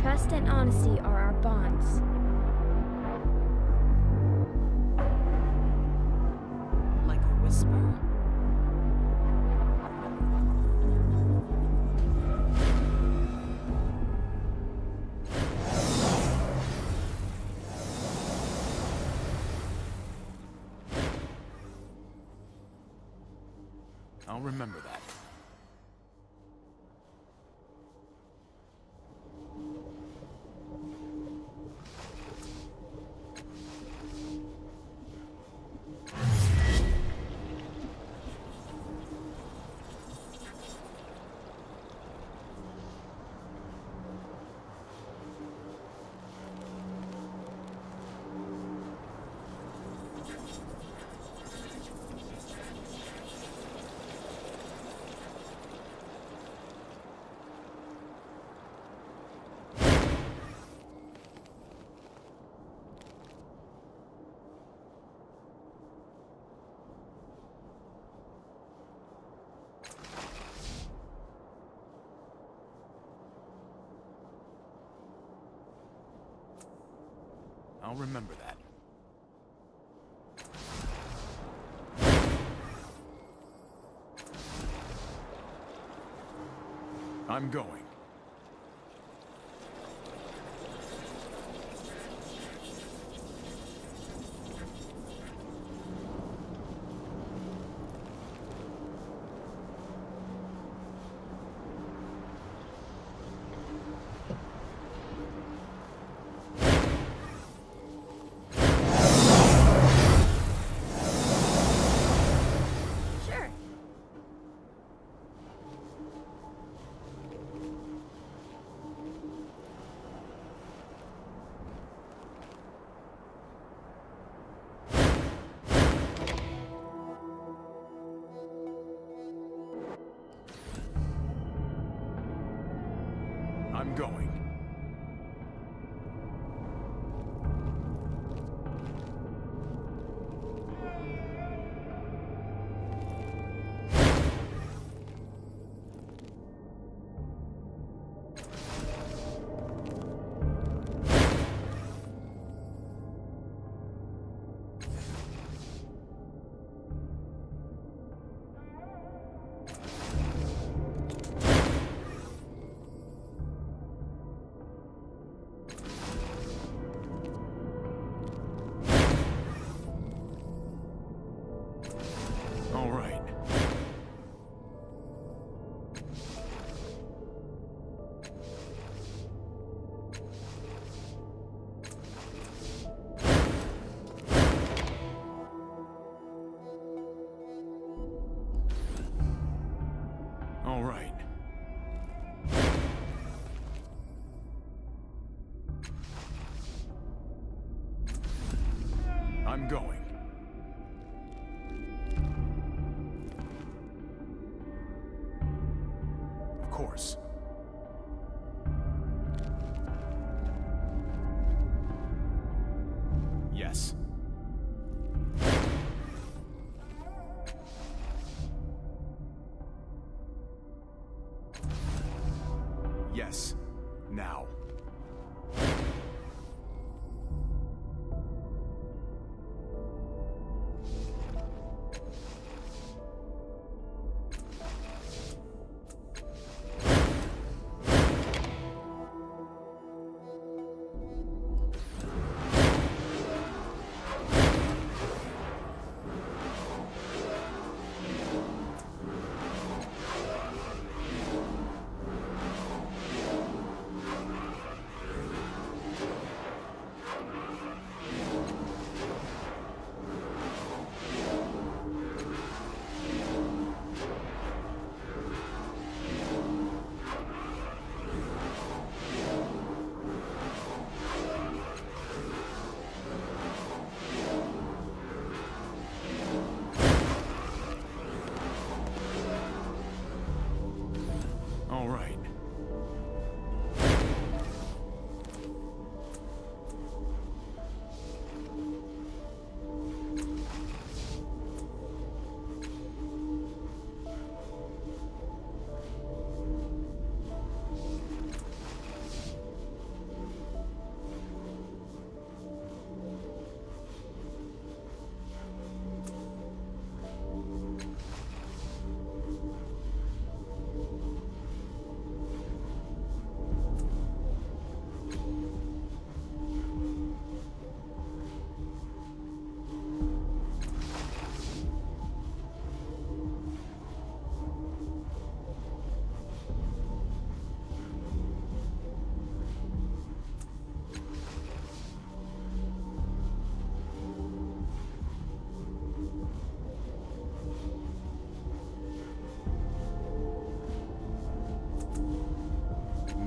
Trust and honesty are our bonds. Like a whisper. I'll remember that. I'll remember that. I'm going. I'm going. I'm going. Of course.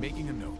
Making a note.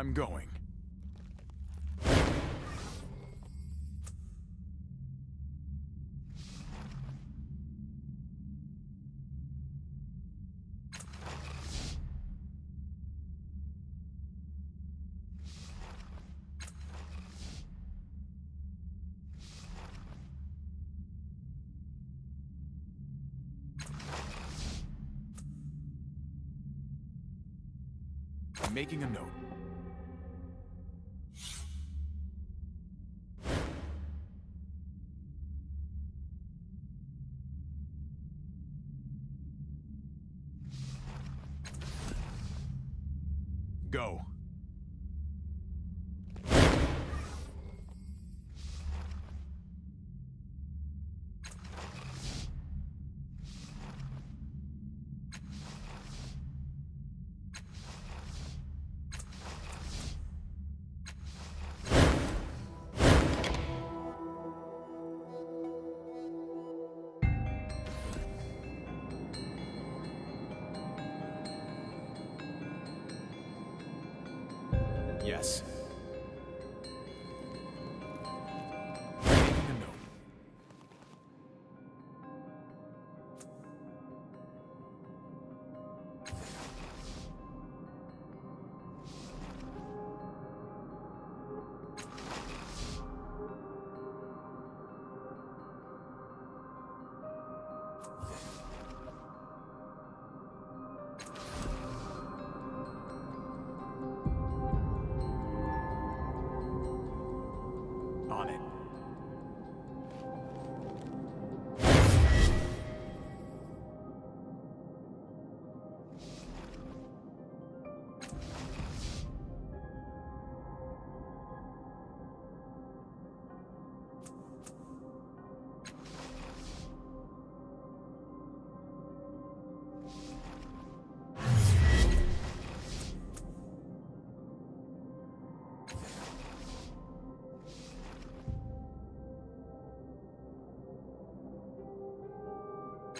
I'm going. Making a note.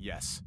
Yes.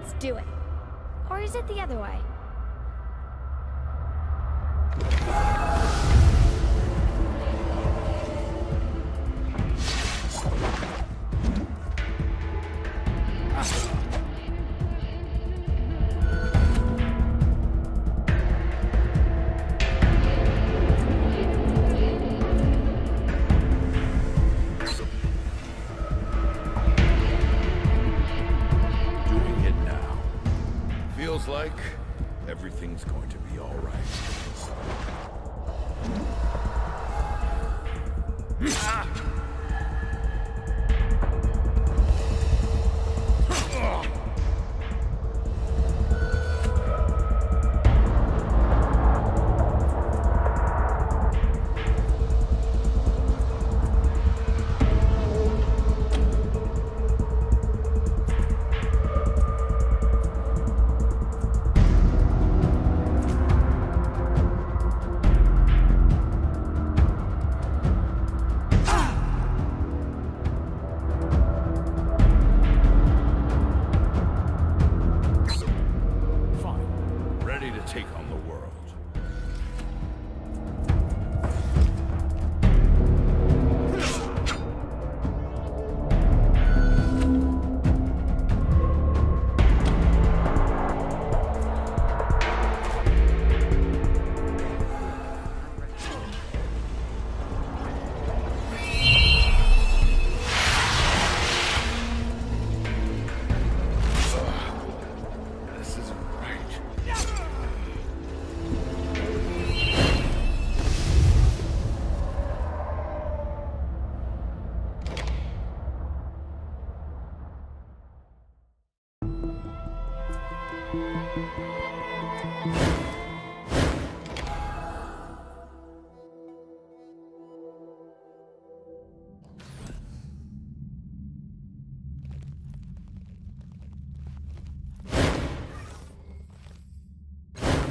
Let's do it. Or is it the other way?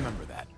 remember that.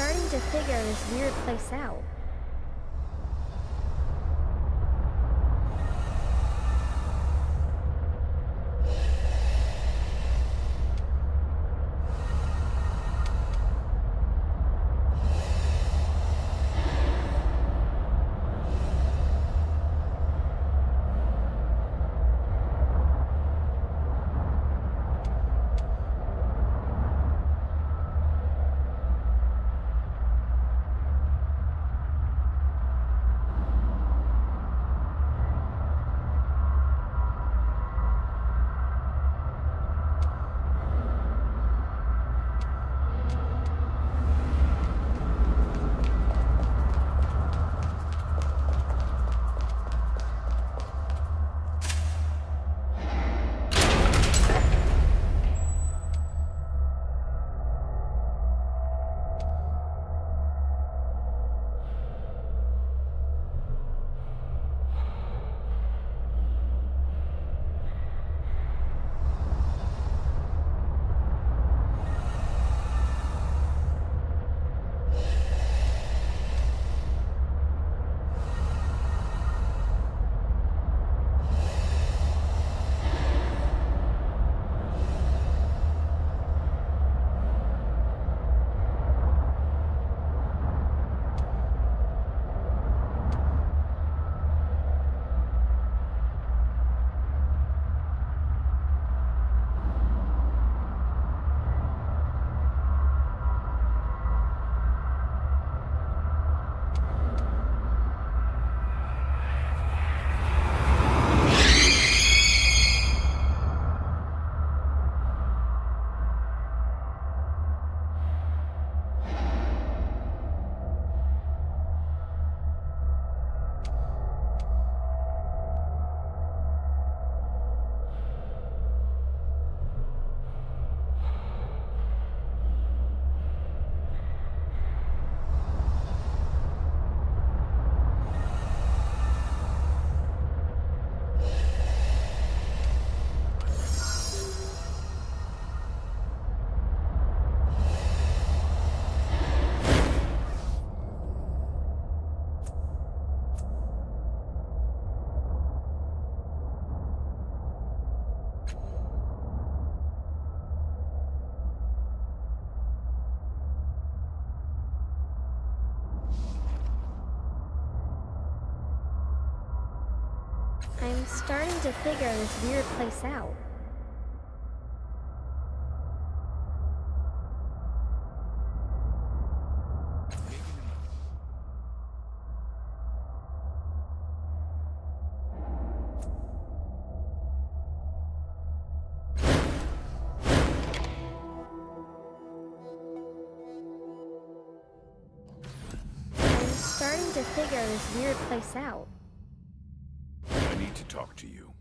Starting to figure this weird place out. I'm starting to figure this weird place out. I'm starting to figure this weird place out. Talk to you.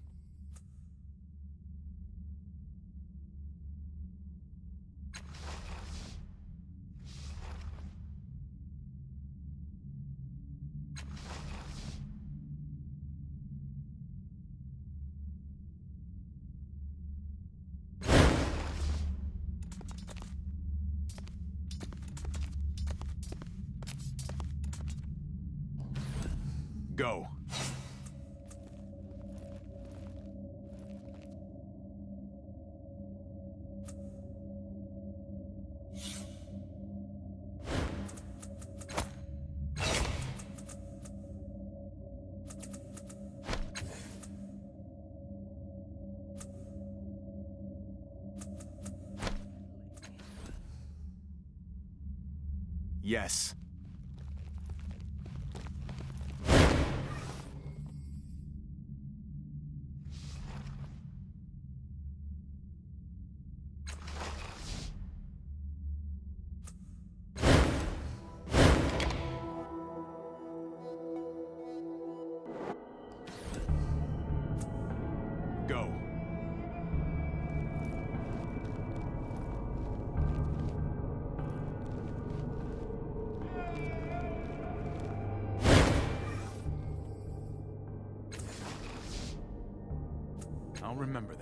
Yes. Remember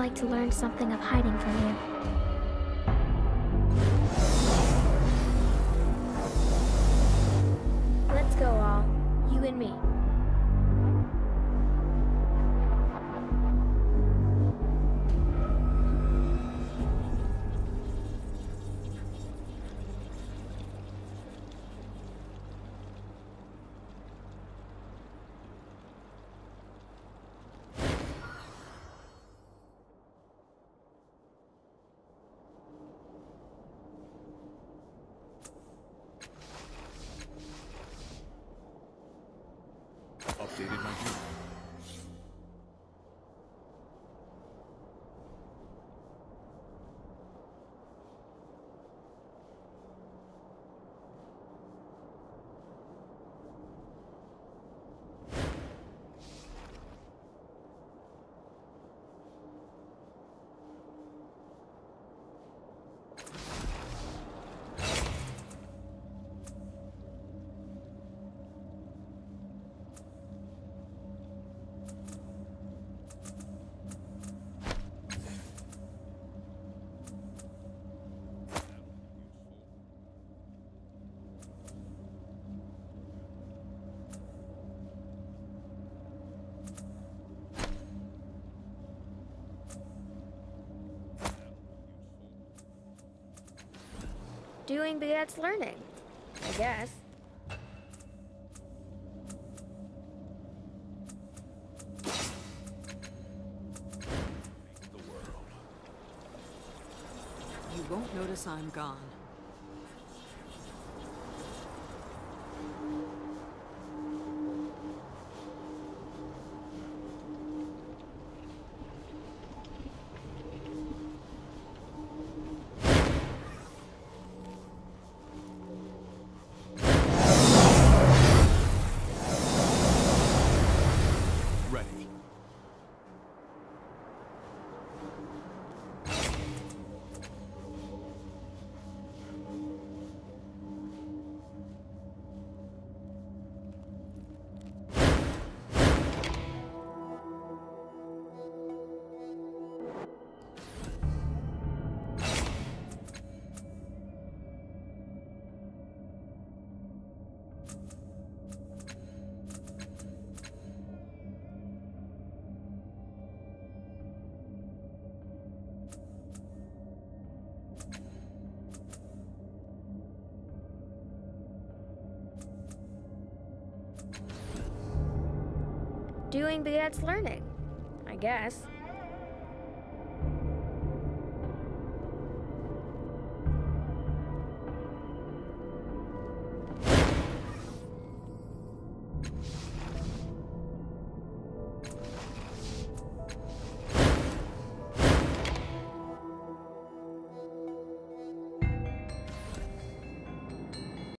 like to learn something of hiding from you. Let's go, all. You and me. Doing begets learning. I guess. You won't notice I'm gone. Doing begets learning. I guess.